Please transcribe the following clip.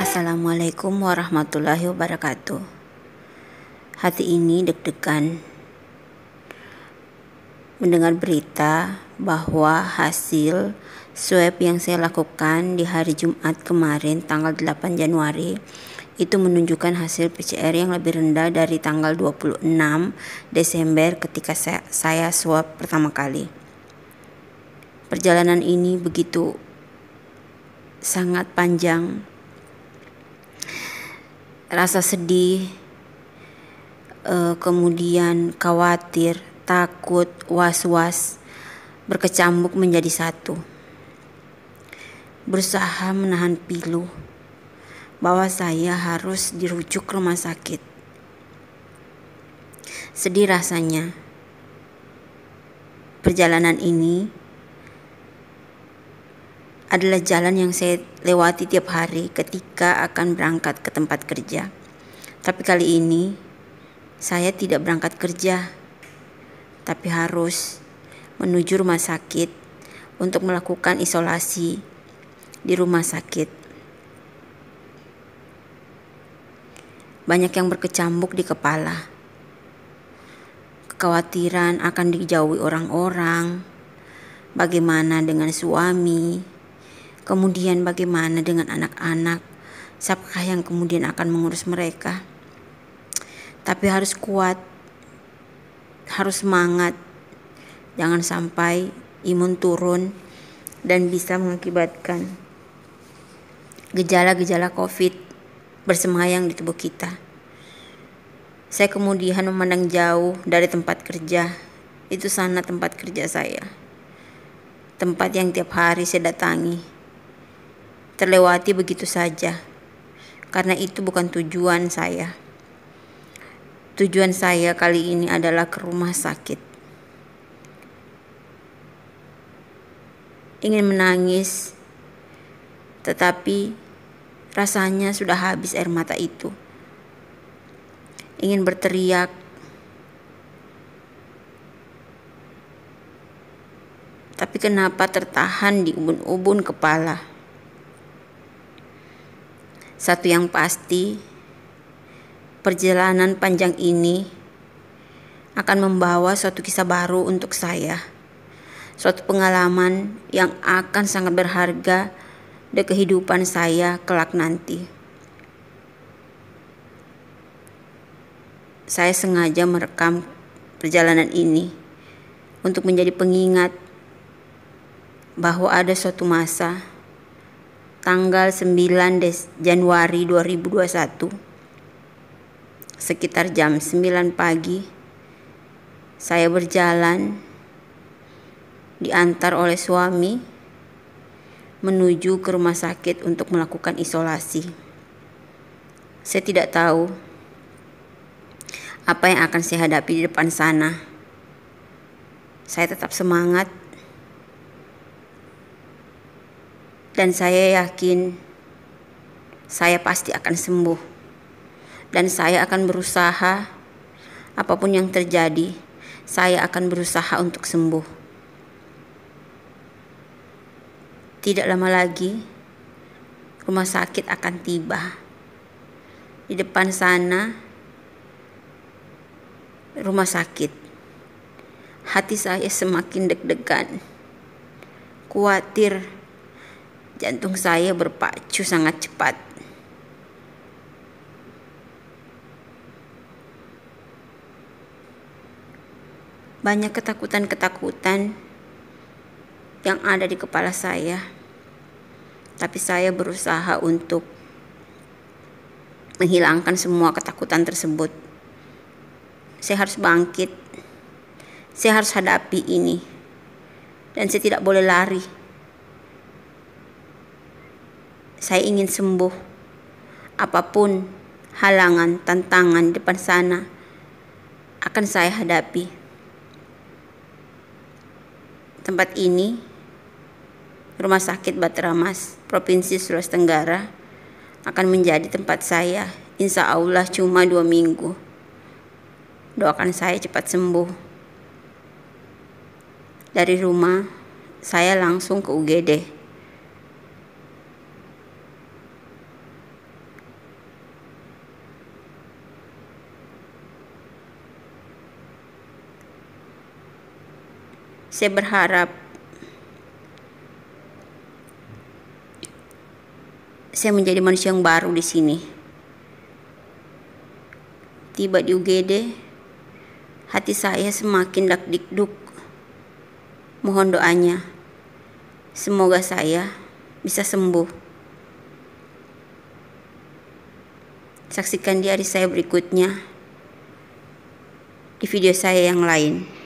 Assalamualaikum warahmatullahi wabarakatuh. Hati ini deg-degan mendengar berita bahwa hasil swab yang saya lakukan di hari Jumat kemarin tanggal 8 Januari itu menunjukkan hasil PCR yang lebih rendah dari tanggal 26 Desember ketika saya, saya swab pertama kali. Perjalanan ini begitu sangat panjang. Rasa sedih, eh, kemudian khawatir, takut, was-was, berkecambuk menjadi satu. Berusaha menahan pilu bahwa saya harus dirujuk ke rumah sakit. Sedih rasanya. Perjalanan ini adalah jalan yang saya lewati tiap hari ketika akan berangkat ke tempat kerja. Tapi kali ini saya tidak berangkat kerja tapi harus menuju rumah sakit untuk melakukan isolasi di rumah sakit. Banyak yang berkecambuk di kepala. Kekhawatiran akan dijauhi orang-orang. Bagaimana dengan suami? Kemudian bagaimana dengan anak-anak? Siapakah yang kemudian akan mengurus mereka? Tapi harus kuat harus semangat. Jangan sampai imun turun dan bisa mengakibatkan gejala-gejala COVID bersemayam di tubuh kita. Saya kemudian memandang jauh dari tempat kerja. Itu sana tempat kerja saya. Tempat yang tiap hari saya datangi. Terlewati begitu saja. Karena itu bukan tujuan saya. Tujuan saya kali ini adalah ke rumah sakit. Ingin menangis, tetapi rasanya sudah habis air mata itu. Ingin berteriak, tapi kenapa tertahan di ubun-ubun kepala? Satu yang pasti, perjalanan panjang ini akan membawa suatu kisah baru untuk saya. Suatu pengalaman yang akan sangat berharga di kehidupan saya kelak nanti. Saya sengaja merekam perjalanan ini untuk menjadi pengingat bahwa ada suatu masa tanggal 9 Januari 2021 sekitar jam 9 pagi saya berjalan diantar oleh suami menuju ke rumah sakit untuk melakukan isolasi. Saya tidak tahu apa yang akan saya hadapi di depan sana. Saya tetap semangat dan saya yakin saya pasti akan sembuh dan saya akan berusaha apa pun yang terjadi, saya akan berusaha untuk sembuh. Tidak lama lagi, rumah sakit akan tiba. Di depan sana, rumah sakit. Hati saya semakin deg-degan. Kuatir, jantung saya berpacu sangat cepat. banyak ketakutan-ketakutan yang ada di kepala saya. Tapi saya berusaha untuk menghilangkan semua ketakutan tersebut. Saya harus bangkit. Saya harus hadapi ini. Dan saya tidak boleh lari. Saya ingin sembuh. Apa pun halangan, tantangan depan sana akan saya hadapi. Tempat ini, Rumah Sakit Batramas, Provinsi Sulawesi Tenggara, akan menjadi tempat saya. Insya Allah cuma dua minggu. Doakan saya cepat sembuh. Dari rumah, saya langsung ke UGD. Saya berharap saya menjadi manusia yang baru di sini. Tiba di UGD, hati saya semakin dak-dikduk. Mohon doanya. Semoga saya bisa sembuh. Saksikan di hari saya berikutnya di video saya yang lain.